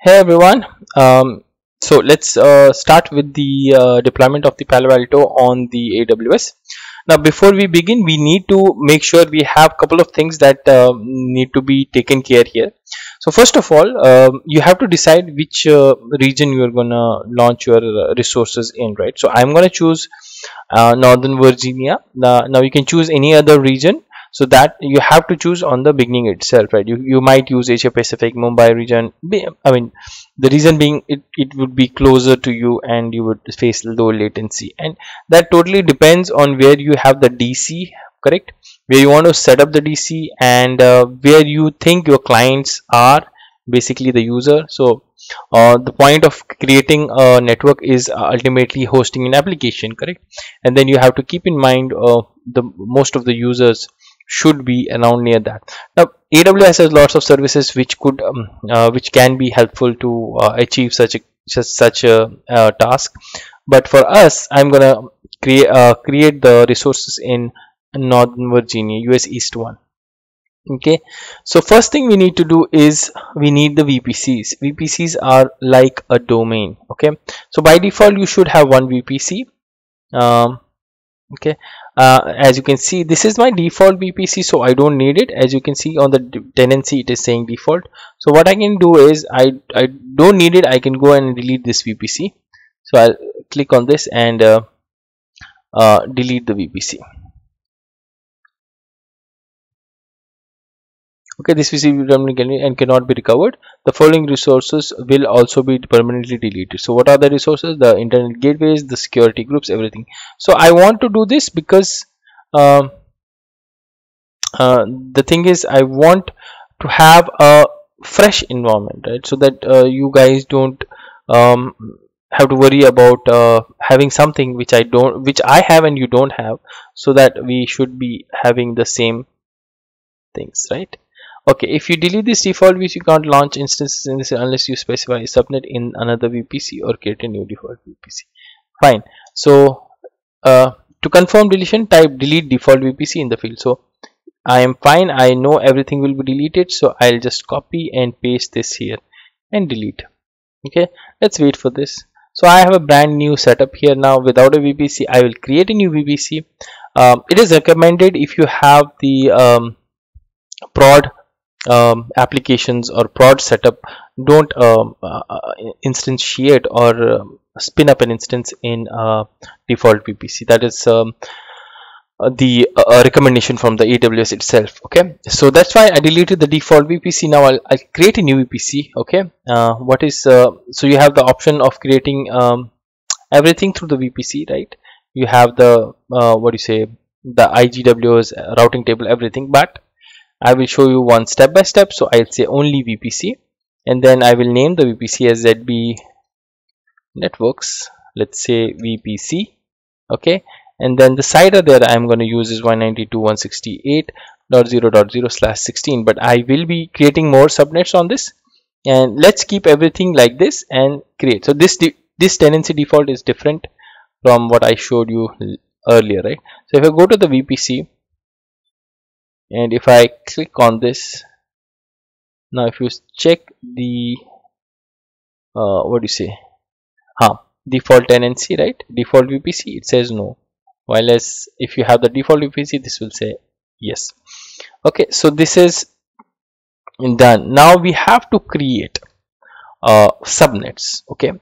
Hey everyone. Um, so let's uh, start with the uh, deployment of the Palo Alto on the AWS. Now before we begin, we need to make sure we have a couple of things that uh, need to be taken care here. So first of all, um, you have to decide which uh, region you are gonna launch your uh, resources in, right? So I'm gonna choose uh, Northern Virginia. Now, now you can choose any other region so that you have to choose on the beginning itself right? You, you might use asia pacific mumbai region i mean the reason being it, it would be closer to you and you would face low latency. And that totally depends on where you have the dc correct? Where you want to set up the dc and uh, where you think your clients are basically the user. So uh, the point of creating a network is ultimately hosting an application correct? And then you have to keep in mind uh, the most of the users should be around near that. Now aws has lots of services which could um, uh, which can be helpful to uh, achieve such a such, a uh, task. But for us i'm gonna create uh, create the resources in northern virginia us east one. Okay? So first thing we need to do is we need the vpcs vpcs are like a domain. Okay? So by default you should have one vpc um, okay. Uh, as you can see this is my default VPC so I don't need it. As you can see on the tenancy it is saying default. So what I can do is I, I don't need it. I can go and delete this VPC so I'll click on this and uh, uh, delete the VPC okay this is permanently and cannot be recovered. The following resources will also be permanently deleted. So what are the resources? The internet gateways the security groups everything. So i want to do this because um, uh, the thing is i want to have a fresh environment right? So that uh, you guys don't um, have to worry about uh, having something which i don't which i have and you don't have so that we should be having the same things right okay if you delete this default vpc you can't launch instances in this unless you specify a subnet in another vpc or create a new default vpc fine. So uh, to confirm deletion type delete default vpc in the field. So i am fine. I know everything will be deleted. So i'll just copy and paste this here and delete. Okay let's wait for this. So i have a brand new setup here now. Without a vpc i will create a new vpc um, it is recommended if you have the um, prod um, applications or prod setup don't um, uh, uh instantiate or uh, spin up an instance in uh, default VPC. That is um, uh, the uh, recommendation from the AWS itself. Okay, so that's why I deleted the default VPC. Now I'll, I'll create a new VPC. Okay, what is so you have the option of creating um, everything through the VPC, right? You have the what do you say the IGWS routing table, everything, but I will show you one step by step so I'll say only VPC and then I will name the VPC as ZB networks. Let's say VPC okay? And then the CIDR there I'm going to use is 192.168.0.0 slash 16 but I will be creating more subnets on this. And let's keep everything like this and create. So this this tenancy default is different from what I showed you earlier right? So if I go to the VPC and if I click on this now if you check the uh, what do you say? Huh default tenancy right? Default VPC it says no. While as if you have the default VPC this will say yes. Okay so this is done. Now we have to create uh, subnets okay?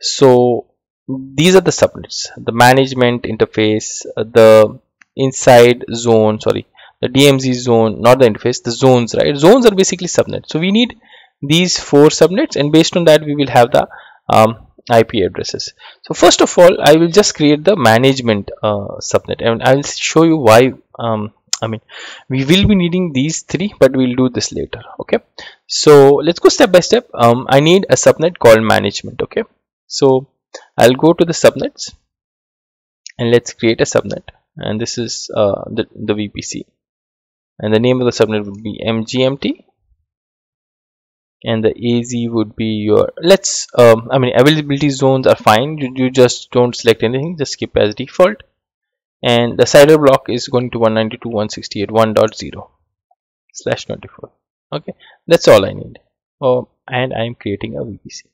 So these are the subnets. The management interface uh, the inside zone sorry the DMZ zone, not the interface, the zones, right? Zones are basically subnets. So we need these four subnets and based on that we will have the um, IP addresses. So first of all, I will just create the management uh, subnet and I will show you why um, I mean we will be needing these three but we'll do this later okay so let's go step by step um, I need a subnet called management okay so I'll go to the subnets and let's create a subnet and this is uh, the, the VPC and the name of the subnet would be mgmt and the az would be your let's um, i mean availability zones are fine. You, you just don't select anything. Just skip as default. And the CIDR block is going to 192.168.1.0 slash 24 okay. That's all i need. Oh, and I'm creating a VPC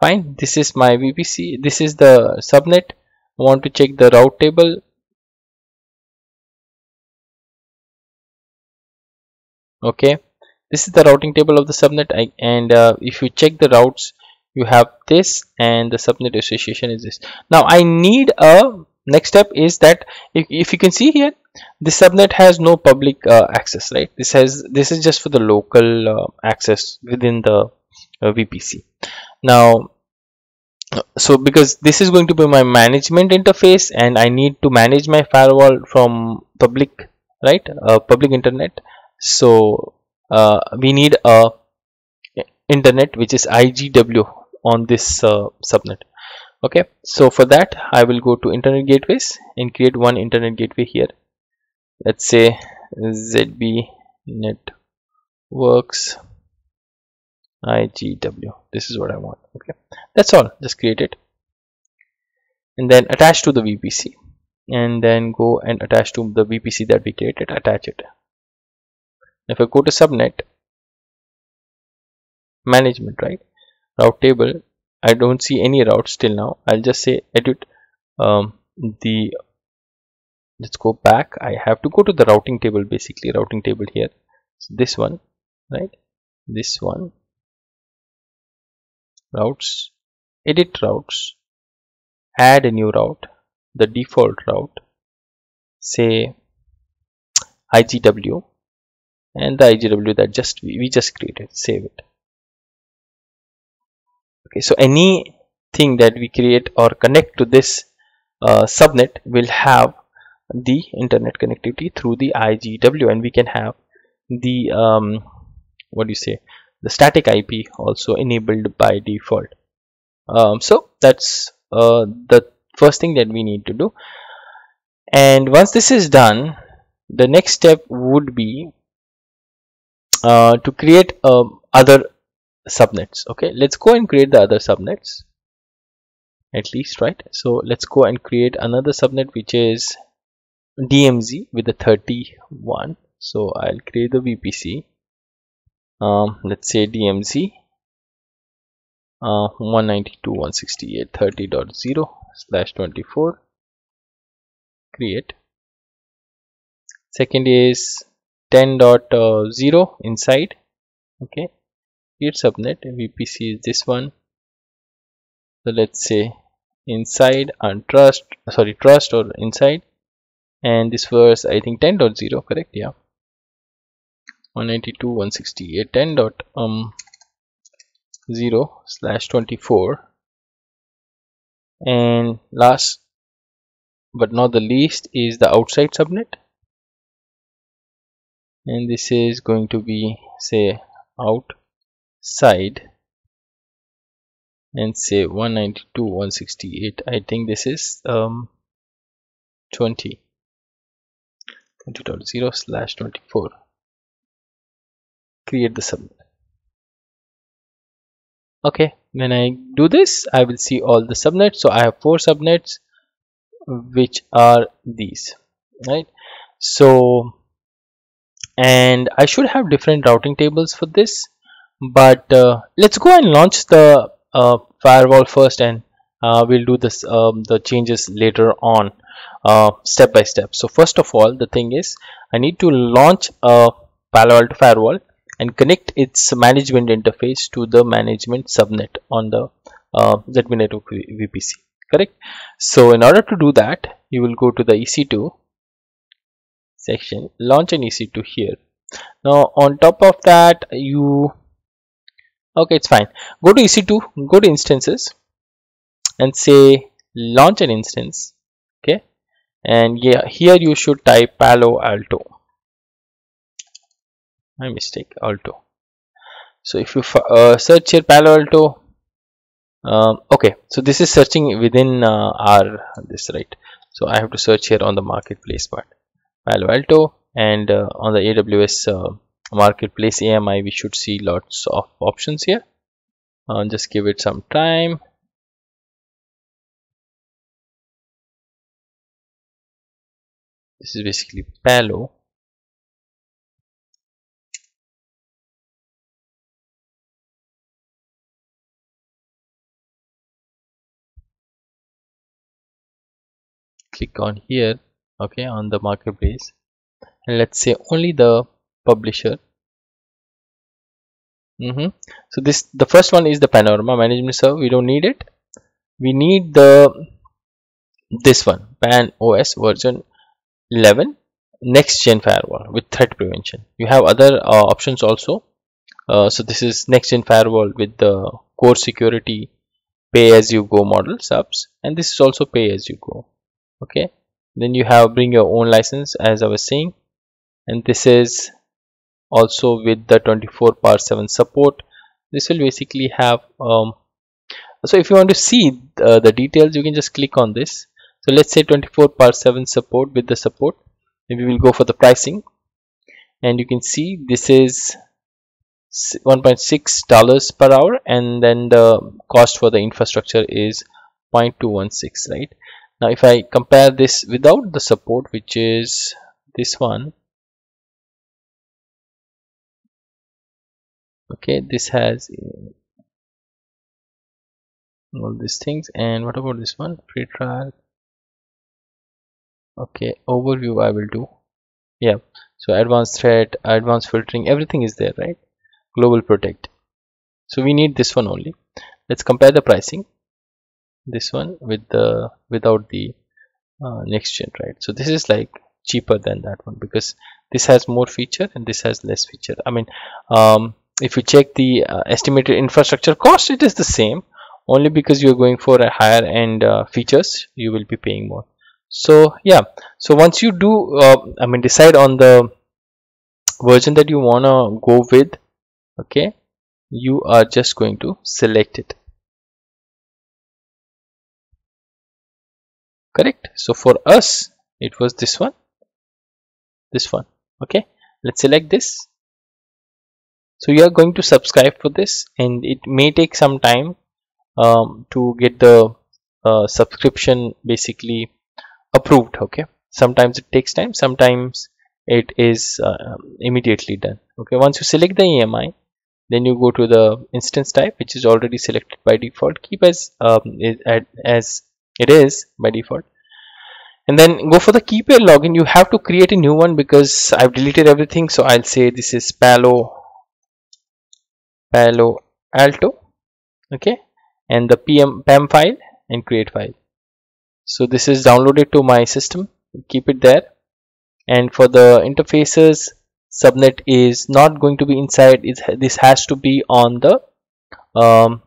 fine. This is my VPC this is the subnet. I want to check the route table okay. This is the routing table of the subnet. I, and uh, if you check the routes you have this and the subnet association is this. Now I need a next step is that if, if you can see here the subnet has no public uh, access right? This has this is just for the local uh, access within the uh, VPC now so because this is going to be my management interface and I need to manage my firewall from public right? Uh, public internet so uh, we need a internet which is IGW on this uh, subnet. Okay? So for that I will go to internet gateways and create one internet gateway here. Let's say ZB networks IGW this is what I want. Okay? That's all. Just create it. And then attach to the VPC and then go and attach to the VPC that we created. Attach it if I go to subnet management right? Route table I don't see any routes till now. I'll just say edit um, the let's go back. I have to go to the routing table basically routing table here. So this one right? This one. Routes edit routes add a new route the default route say IGW and the IGW that just we just created. Save it. Okay so anything that we create or connect to this uh, subnet will have the internet connectivity through the IGW and we can have the um, what do you say the static IP also enabled by default. Um, so that's uh, the first thing that we need to do. And once this is done the next step would be uh, to create um, other subnets. Okay let's go and create the other subnets at least right? So let's go and create another subnet which is DMZ with the 31 so I'll create the VPC um, let's say DMZ uh, 192.168.30.0 slash 24 create. Second is 10.0 inside. Okay. Create subnet VPC is this one. So let's say inside and trust sorry trust or inside. And this was I think 10.0 correct? Yeah. 192.168.10 dot um 0 slash 24 and last but not the least is the outside subnet and this is going to be say outside and say 192.168 I think this is um 20 20.0 slash 24 create the subnet okay when I do this I will see all the subnets. So I have four subnets which are these right? So and I should have different routing tables for this but uh, let's go and launch the uh, firewall first and uh, we'll do this um, the changes later on uh, step by step. So first of all the thing is I need to launch a Palo Alto firewall and connect its management interface to the management subnet on the uh, ZB network VPC correct? So in order to do that you will go to the EC2 section launch an EC2 here. Now on top of that you okay it's fine. Go to EC2 go to instances and say launch an instance okay? And yeah here you should type Palo Alto. My mistake alto. So if you uh, search here palo alto um, okay so this is searching within uh, our this right? So i have to search here on the marketplace part Palo Alto and uh, on the AWS uh, marketplace AMI we should see lots of options here. Uh, just give it some time. This is basically Palo. Click on here okay on the marketplace. And let's say only the publisher. Mm -hmm. so this the first one is the panorama management server. We don't need it. We need the this one pan os version 11 next gen firewall with threat prevention. You have other uh, options also. Uh, so this is next gen firewall with the core security pay as you go model subs. And this is also pay as you go okay then you have bring your own license as I was saying. And this is also with the 24 par 7 support. This will basically have um, so if you want to see uh, the details you can just click on this. So let's say 24 par 7 support with the support. Then we will go for the pricing. And you can see this is 1.6 dollars per hour. And then the cost for the infrastructure is 0.216 right now if I compare this without the support which is this one okay this has all these things. And what about this one? Free trial okay overview I will do. Yeah. So advanced threat advanced filtering everything is there right? Global protect. So we need this one only. Let's compare the pricing this one with the without the uh, next gen right? So this is like cheaper than that one because this has more feature and this has less feature. I mean um, if you check the uh, estimated infrastructure cost it is the same. Only because you're going for a higher end uh, features you will be paying more. So yeah. So once you do uh, i mean decide on the version that you want to go with okay you are just going to select it so for us it was this one. This one. Okay? Let's select this. So you are going to subscribe for this and it may take some time um, to get the uh, subscription basically approved okay? Sometimes it takes time sometimes it is uh, immediately done okay? Once you select the AMI then you go to the instance type which is already selected by default. Keep as um, as it is by default and then go for the key pair login. You have to create a new one because I've deleted everything. So I'll say this is Palo Palo Alto. Okay. And the PM PAM file and create file. So this is downloaded to my system. Keep it there. And for the interfaces subnet is not going to be inside. It, this has to be on the um,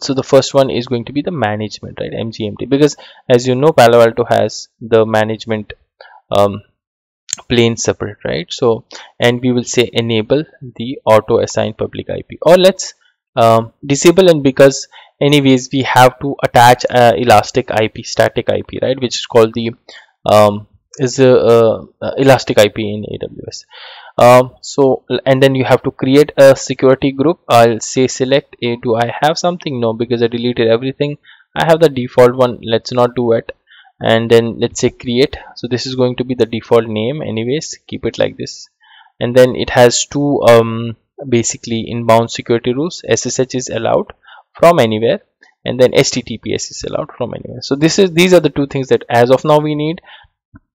so, the first one is going to be the management right? Mgmt because as you know palo alto has the management um, plane separate right? So and we will say enable the auto assign public ip or let's um, disable and because anyways we have to attach a elastic ip static ip right? Which is called the um, is a, elastic ip in aws um, so and then you have to create a security group. I'll say select a do I. Have something no because I deleted everything. I have the default one. Let's not do it. And then let's say create. So this is going to be the default name anyways. Keep it like this. And then it has two um, basically inbound security rules. SSH is allowed from anywhere. And then HTTPS is allowed from anywhere. So this is these are the two things that as of now we need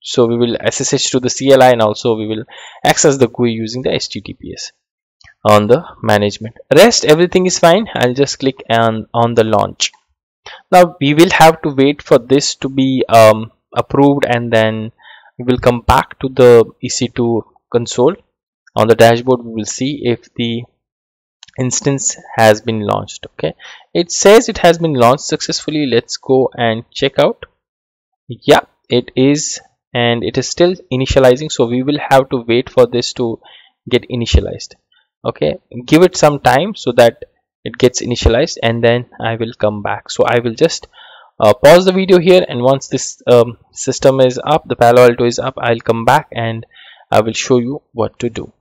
so we will SSH to the CLI and also we will access the GUI using the HTTPS on the management. Rest everything is fine. I'll just click on on the launch. Now we will have to wait for this to be um, approved and then we will come back to the EC2 console. On the dashboard we will see if the instance has been launched okay? It says it has been launched successfully. Let's go and check out. Yeah it is and it is still initializing so we will have to wait for this to get initialized. Okay give it some time so that it gets initialized and then I will come back. So I will just uh, pause the video here and once this um, system is up the Palo Alto is up I'll come back and I will show you what to do